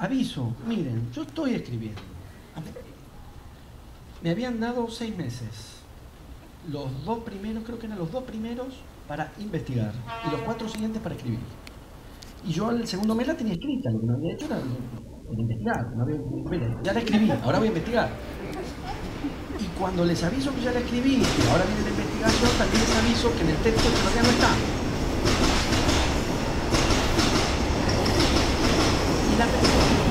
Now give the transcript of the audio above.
aviso, miren, yo estoy escribiendo. Me habían dado seis meses. Los dos primeros, creo que eran los dos primeros para investigar y los cuatro siguientes para escribir. Y yo el segundo mes la tenía escrita, lo que no había hecho era, investigar. no había- mire, ya la escribí, ahora voy a investigar. Y cuando les aviso que ya la escribí, que ahora viene la investigación, también les aviso que en el texto todavía no está. なくて。